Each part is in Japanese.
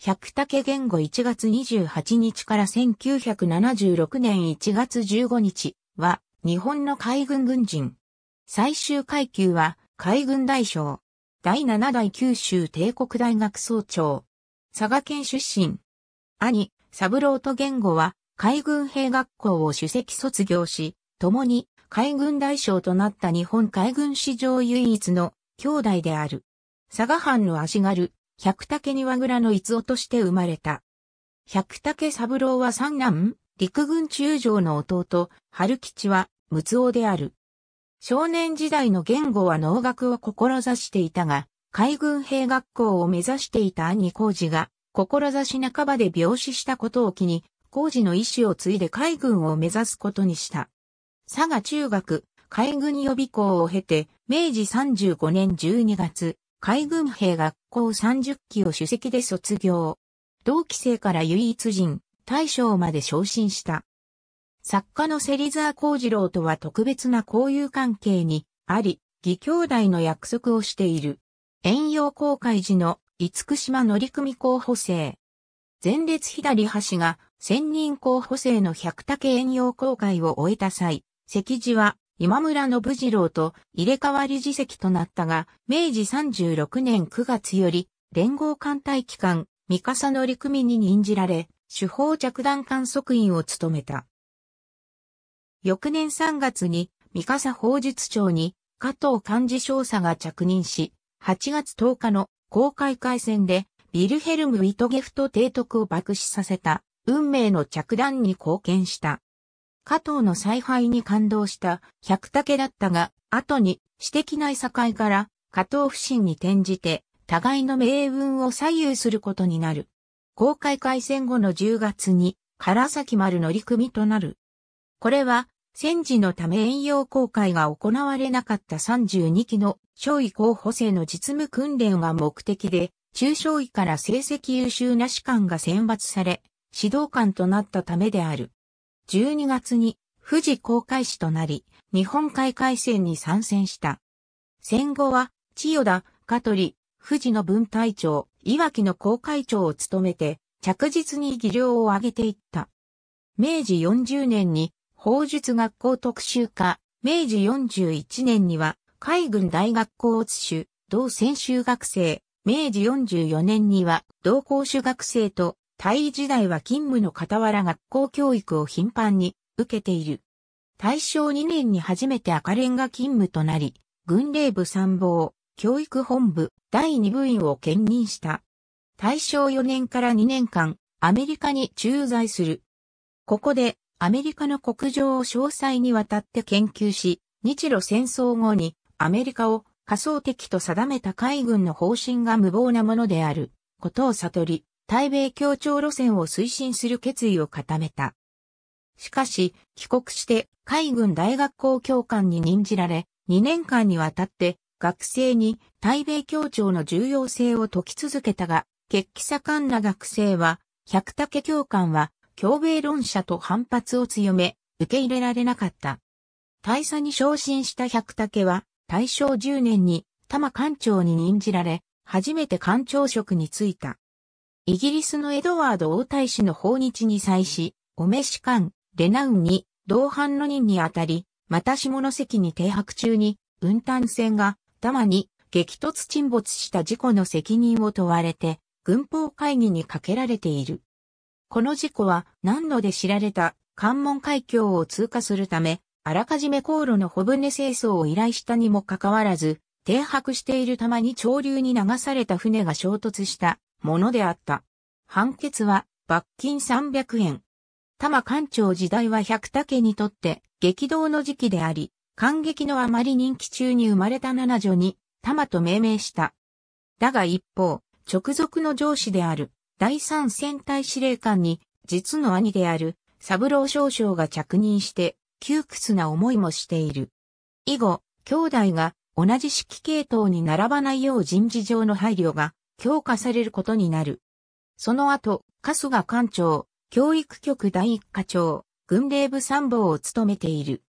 百武言語1月28日から1976年1月15日は日本の海軍軍人。最終階級は海軍大将。第7代九州帝国大学総長。佐賀県出身。兄、三郎と言語は海軍兵学校を主席卒業し、共に海軍大将となった日本海軍史上唯一の兄弟である。佐賀藩の足軽、百武庭倉の逸夫として生まれた。百武三郎は三男、陸軍中将の弟、春吉は、無夫である。少年時代の言語は農学を志していたが、海軍兵学校を目指していた兄浩二が、志半ばで病死したことを機に、浩二の意思を継いで海軍を目指すことにした。佐賀中学、海軍予備校を経て、明治35年12月、海軍兵学校30期を主席で卒業。同期生から唯一人、大将まで昇進した。作家の芹沢幸次郎とは特別な交友関係にあり、義兄弟の約束をしている。遠洋航海時の厳島乗組候補生。前列左端が千人候補生の百武遠洋航海を終えた際、関地は今村信次郎と入れ替わり自責となったが、明治36年9月より連合艦隊機関、三笠乗組に任じられ、主砲着弾観測員を務めた。翌年3月に三笠法術庁に加藤幹事少佐が着任し、8月10日の公開会戦でビルヘルム・ウィトゲフト提督を爆死させた運命の着弾に貢献した。加藤の采配に感動した百武だったが、後に私的ないさから加藤不信に転じて互いの命運を左右することになる。公開開戦後の10月に唐崎丸乗組となる。これは戦時のため遠洋公開が行われなかった32機の少尉候補生の実務訓練が目的で、中少尉から成績優秀な士官が選抜され、指導官となったためである。12月に富士航海士となり、日本海海戦に参戦した。戦後は、千代田、香取、富士の分隊長、岩木の航海長を務めて、着実に技量を上げていった。明治40年に、法術学校特集科、明治41年には、海軍大学校津主、同専修学生、明治44年には、同校主学生と大尉時代は勤務の傍ら学校教育を頻繁に受けている。大正2年に初めて赤レンガ勤務となり、軍令部参謀、教育本部、第2部員を兼任した。大正4年から2年間、アメリカに駐在する。ここで、アメリカの国情を詳細にわたって研究し、日露戦争後にアメリカを仮想敵と定めた海軍の方針が無謀なものであることを悟り、対米協調路線を推進する決意を固めた。しかし、帰国して海軍大学校教官に任じられ、2年間にわたって学生に対米協調の重要性を説き続けたが、決起盛んな学生は、百武教官は、共米論者と反発を強め、受け入れられなかった。大佐に昇進した百武は、大正10年に、多摩官庁に任じられ、初めて官庁職に就いた。イギリスのエドワード王太子の訪日に際し、お召し官、レナウンに同伴の任にあたり、また下関に停泊中に、運搬船が、たまに激突沈没した事故の責任を問われて、軍法会議にかけられている。この事故は、何度で知られた関門海峡を通過するため、あらかじめ航路の帆船清掃を依頼したにもかかわらず、停泊しているたまに潮流に流された船が衝突したものであった。判決は罰金300円。多摩官庁時代は百武にとって激動の時期であり、感激のあまり人気中に生まれた七女に多摩と命名した。だが一方、直属の上司である第三戦隊司令官に実の兄である三郎少将が着任して窮屈な思いもしている。以後、兄弟が同じ指揮系統に並ばないよう人事上の配慮が強化されることになる。その後、春日官庁、教育局第一課長、軍令部参謀を務めている。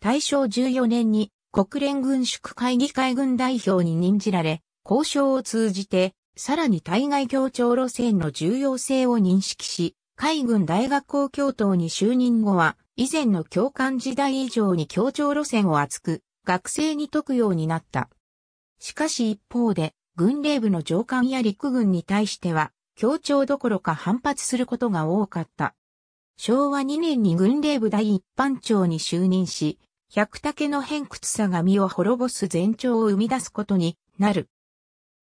大正14年に国連軍縮会議会軍代表に任じられ、交渉を通じてさらに対外協調路線の重要性を認識し、海軍大学校教頭に就任後は、以前の教官時代以上に協調路線を厚く、学生に説くようになった。しかし一方で、軍令部の上官や陸軍に対しては、協調どころか反発することが多かった。昭和2年に軍令部第一班長に就任し、百武の偏屈さが身を滅ぼす前兆を生み出すことになる。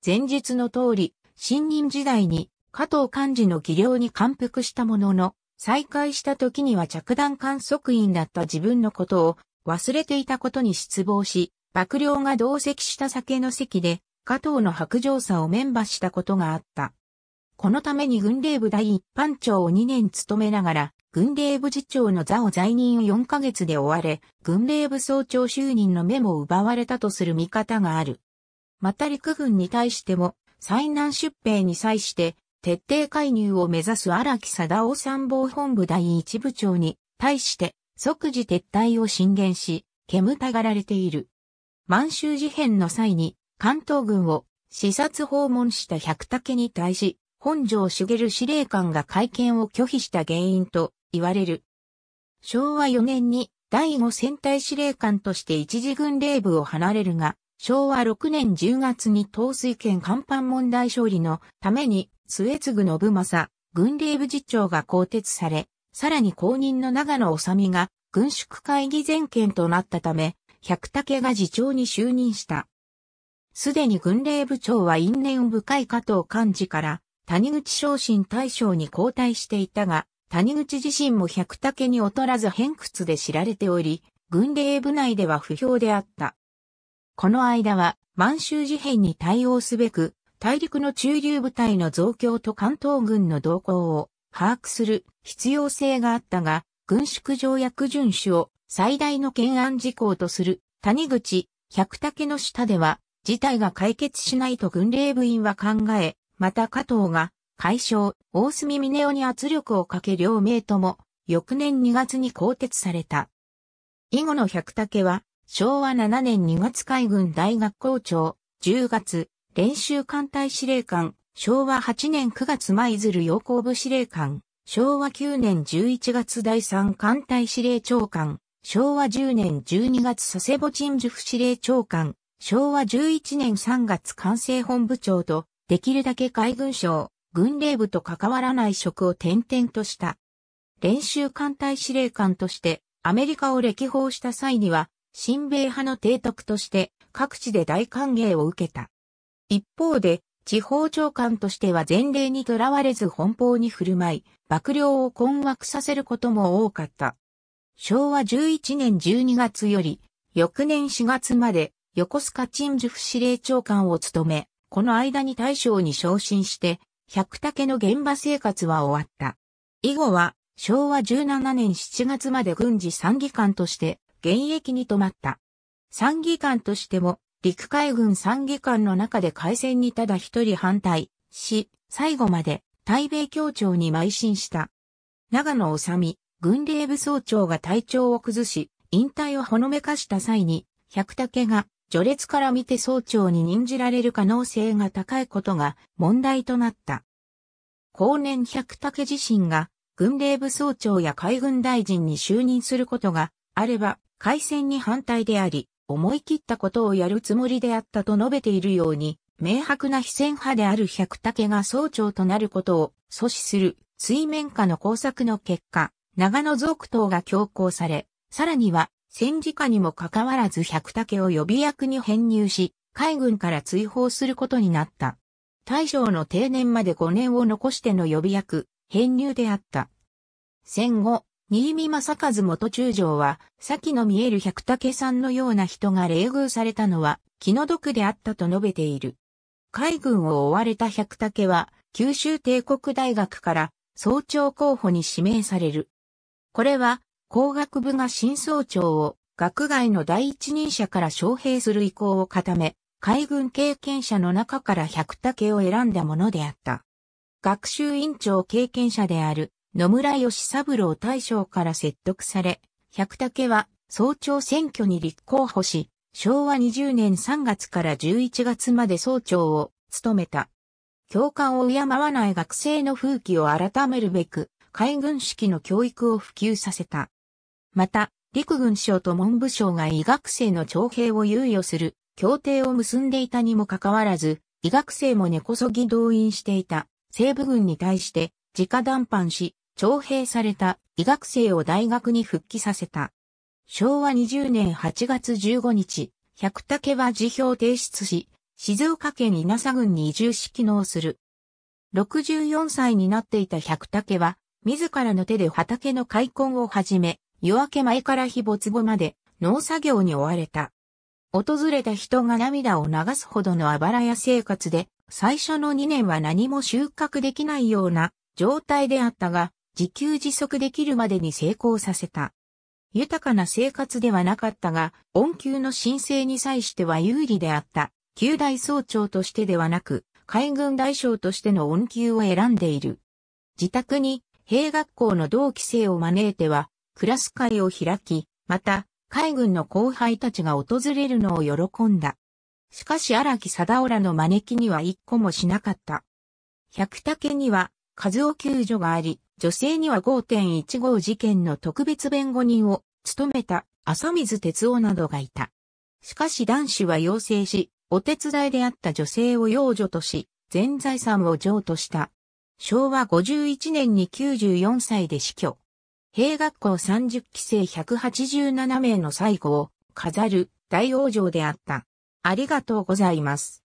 前述の通り、新任時代に加藤幹事の技量に感服したものの、再会した時には着弾観測員だった自分のことを忘れていたことに失望し、幕僚が同席した酒の席で、加藤の白状さをメンバしたことがあった。このために軍令部第一班長を2年務めながら、軍令部次長の座を在任を4ヶ月で追われ、軍令部総長就任の目も奪われたとする見方がある。また陸軍に対しても、災難出兵に際して、徹底介入を目指す荒木貞夫参謀本部第一部長に対して即時撤退を進言し、煙たがられている。満州事変の際に関東軍を視察訪問した百武に対し、本庄茂司令官が会見を拒否した原因と言われる。昭和4年に第5戦隊司令官として一時軍令部を離れるが、昭和6年10月に東水県甲板問題勝利のために末継信正軍令部次長が更迭され、さらに後任の長野治美が軍縮会議全権となったため、百武が次長に就任した。すでに軍令部長は因縁深い加藤幹事から谷口昇進大将に交代していたが、谷口自身も百武に劣らず偏屈で知られており、軍令部内では不評であった。この間は満州事変に対応すべく、大陸の中流部隊の増強と関東軍の動向を把握する必要性があったが、軍縮条約遵守を最大の懸案事項とする谷口、百武の下では、事態が解決しないと軍令部員は考え、また加藤が、海将、大隅峰夫に圧力をかけ両名とも、翌年2月に更迭された。以後の百武は、昭和7年2月海軍大学校長、10月、練習艦隊司令官、昭和8年9月舞鶴洋行部司令官、昭和9年11月第3艦隊司令長官、昭和10年12月佐世保鎮守府司令長官、昭和11年3月管制本部長と、できるだけ海軍省、軍令部と関わらない職を転々とした。練習艦隊司令官として、アメリカを歴訪した際には、親米派の提督として各地で大歓迎を受けた。一方で、地方長官としては前例にとらわれず奔放に振る舞い、幕僚を困惑させることも多かった。昭和11年12月より、翌年4月まで横須賀鎮守府司令長官を務め、この間に大将に昇進して、百武の現場生活は終わった。以後は、昭和17年7月まで軍事参議官として現役に止まった。参議官としても、陸海軍参議官の中で海戦にただ一人反対し、最後まで対米協調に邁進した。長野治美、軍令部総長が体調を崩し、引退をほのめかした際に、百武が序列から見て総長に任じられる可能性が高いことが問題となった。後年百武自身が軍令部総長や海軍大臣に就任することがあれば、海戦に反対であり、思い切ったことをやるつもりであったと述べているように、明白な非戦派である百武が総長となることを阻止する水面下の工作の結果、長野続投が強行され、さらには戦時下にもかかわらず百武を予備役に編入し、海軍から追放することになった。大将の定年まで5年を残しての予備役、編入であった。戦後、新見正和元中将は、先の見える百武さんのような人が冷遇されたのは、気の毒であったと述べている。海軍を追われた百武は、九州帝国大学から総長候補に指名される。これは、工学部が新総長を学外の第一人者から招聘する意向を固め、海軍経験者の中から百武を選んだものであった。学習院長経験者である野村義三郎大将から説得され、百武は総長選挙に立候補し、昭和20年3月から11月まで総長を務めた。教官を敬わない学生の風紀を改めるべく、海軍式の教育を普及させた。また、陸軍省と文部省が医学生の徴兵を猶予する協定を結んでいたにもかかわらず、医学生も根こそぎ動員していた西部軍に対して直談判し、徴兵された医学生を大学に復帰させた。昭和20年8月15日、百武は辞表提出し、静岡県稲佐郡に移住し機能する。64歳になっていた百武は、自らの手で畑の開墾を始め、夜明け前から日没後まで農作業に追われた。訪れた人が涙を流すほどのあばら屋生活で、最初の2年は何も収穫できないような状態であったが、自給自足できるまでに成功させた。豊かな生活ではなかったが、恩給の申請に際しては有利であった。旧大総長としてではなく、海軍大将としての恩給を選んでいる。自宅に兵学校の同期生を招いては、クラス会を開き、また、海軍の後輩たちが訪れるのを喜んだ。しかし荒木貞夫の招きには一個もしなかった。百武には、数を救助があり、女性には5.15事件の特別弁護人を務めた浅水哲夫などがいた。しかし男子は要請し、お手伝いであった女性を養女とし、全財産を譲渡した。昭和51年に94歳で死去。兵学校30期生187名の最後を飾る大王城であった。ありがとうございます。